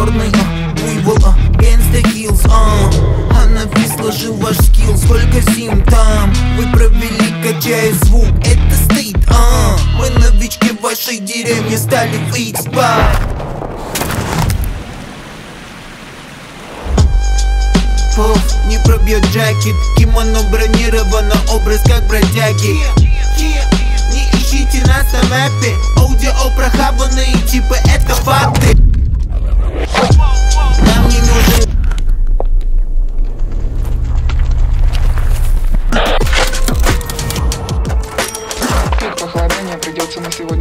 черный, буйвол, гэнста хилс, она висла, ваш скилл, сколько зим там. Вы провели, качая звук, это стыд, а. Мы новички в вашей деревне стали в X-Pack не пробьет джакет. Кимоно бронировано, образ как бродяги. Не ищите нас на мапе Аудио прохаванные типы.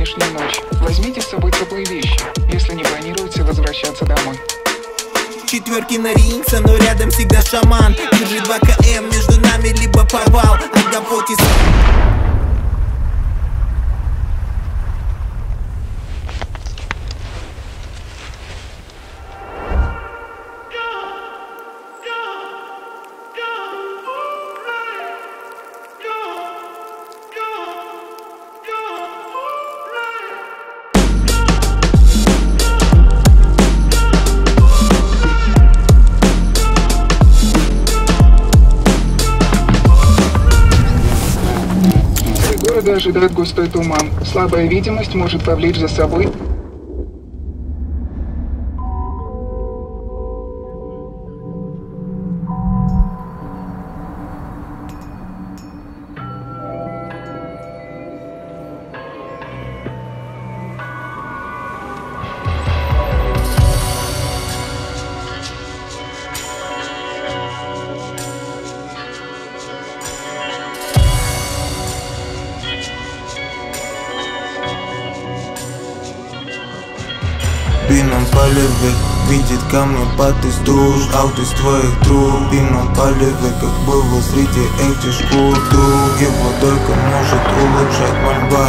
Сегодняшнюю ночь. Возьмите с собой теплые вещи, если не планируете возвращаться домой. Четверки на ринце, но рядом всегда шаман Держи 2 км между нами, либо порвал Агапотис Из ожидает густой туман. Слабая видимость может повлечь за собой Бином полевых видит камни под из душ Аут из твоих труб. Бином полевых как было среди этих шкур. Друг его только может улучшать мольба.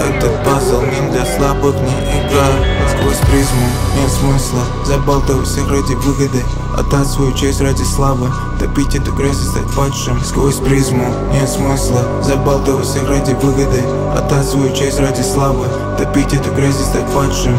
Этот пазл не для слабых, не игра. Сквозь призму нет смысла. Забалтывай всех ради выгоды. Отдать свою честь ради славы. Топить эту грязь и стать падшим. Сквозь призму нет смысла. Забалтывай всех ради выгоды. Отдать свою честь ради славы. Топить эту грязь и стать падшим